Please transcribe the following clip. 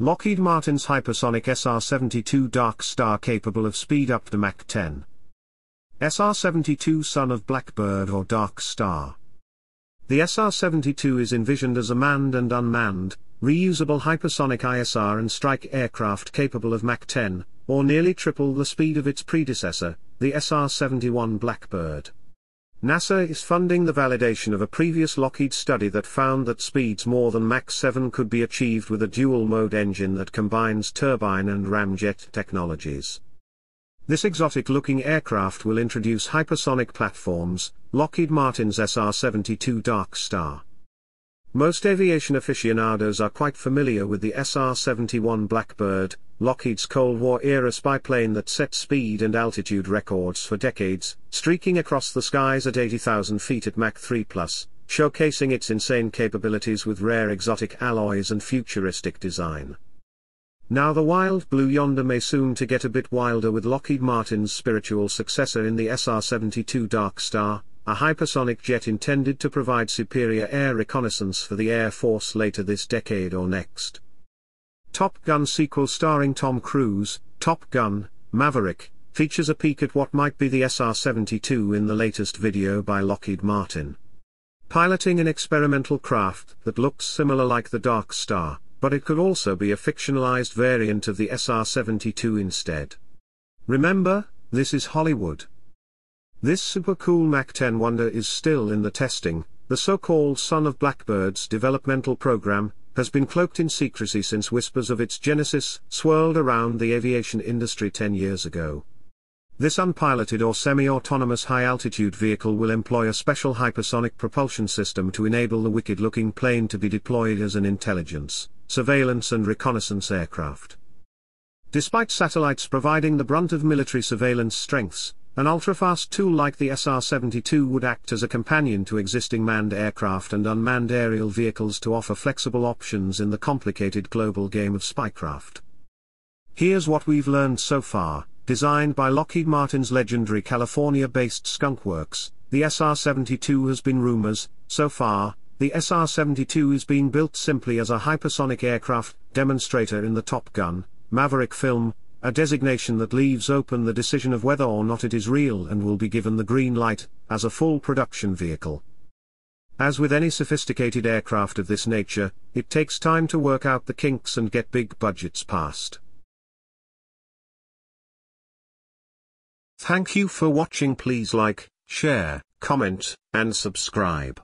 Lockheed Martin's hypersonic SR-72 Darkstar capable of speed up to Mach 10. SR-72 Son of Blackbird or Darkstar. The SR-72 is envisioned as a manned and unmanned, reusable hypersonic ISR and strike aircraft capable of Mach 10, or nearly triple the speed of its predecessor, the SR-71 Blackbird. NASA is funding the validation of a previous Lockheed study that found that speeds more than Mach 7 could be achieved with a dual-mode engine that combines turbine and ramjet technologies. This exotic-looking aircraft will introduce hypersonic platforms, Lockheed Martin's SR-72 Darkstar. Most aviation aficionados are quite familiar with the SR-71 Blackbird, Lockheed's Cold War-era spy plane that set speed and altitude records for decades, streaking across the skies at 80,000 feet at Mach 3+, showcasing its insane capabilities with rare exotic alloys and futuristic design. Now the wild blue yonder may soon to get a bit wilder with Lockheed Martin's spiritual successor in the SR-72 Darkstar, a hypersonic jet intended to provide superior air reconnaissance for the Air Force later this decade or next. Top Gun sequel starring Tom Cruise, Top Gun, Maverick, features a peek at what might be the SR-72 in the latest video by Lockheed Martin. Piloting an experimental craft that looks similar like the Darkstar, but it could also be a fictionalized variant of the SR-72 instead. Remember, this is Hollywood. This super cool Mach 10 wonder is still in the testing, the so-called Son of Blackbird's developmental program, has been cloaked in secrecy since whispers of its genesis swirled around the aviation industry 10 years ago. This unpiloted or semi-autonomous high-altitude vehicle will employ a special hypersonic propulsion system to enable the wicked-looking plane to be deployed as an intelligence, surveillance and reconnaissance aircraft. Despite satellites providing the brunt of military surveillance strengths, an ultrafast tool like the SR-72 would act as a companion to existing manned aircraft and unmanned aerial vehicles to offer flexible options in the complicated global game of spycraft. Here's what we've learned so far, designed by Lockheed Martin's legendary California-based Skunk Works, the SR-72 has been rumors, so far, the SR-72 is being built simply as a hypersonic aircraft demonstrator in the Top Gun, Maverick film, a designation that leaves open the decision of whether or not it is real and will be given the green light, as a full production vehicle. As with any sophisticated aircraft of this nature, it takes time to work out the kinks and get big budgets passed. Thank you for watching please like, share, comment, and subscribe.